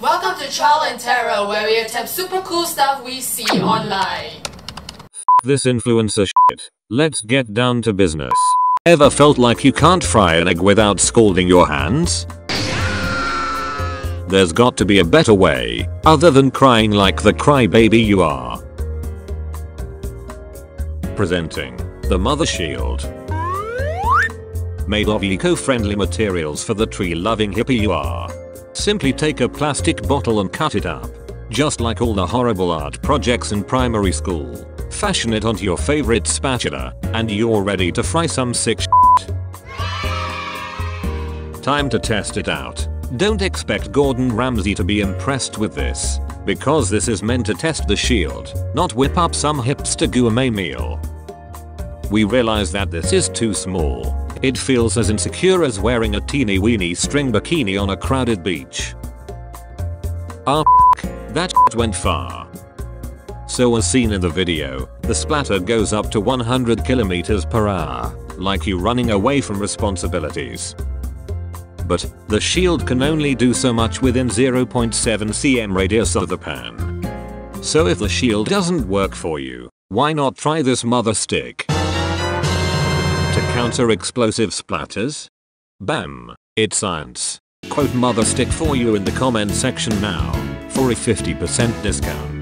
Welcome to Trial and Terror, where we attempt super cool stuff we see online. This influencer shit. Let's get down to business. Ever felt like you can't fry an egg without scalding your hands? There's got to be a better way, other than crying like the crybaby you are. Presenting the Mother Shield. Made of eco-friendly materials for the tree-loving hippie you are. Simply take a plastic bottle and cut it up. Just like all the horrible art projects in primary school. Fashion it onto your favorite spatula, and you're ready to fry some sick shit. Time to test it out. Don't expect Gordon Ramsay to be impressed with this, because this is meant to test the shield, not whip up some hipster gourmet meal. We realize that this is too small. It feels as insecure as wearing a teeny weeny string bikini on a crowded beach. Ah that went far. So as seen in the video, the splatter goes up to 100 km per hour, like you running away from responsibilities. But, the shield can only do so much within 0.7 cm radius of the pan. So if the shield doesn't work for you, why not try this mother stick? To counter explosive splatters? Bam! It's science. Quote mother stick for you in the comment section now, for a 50% discount.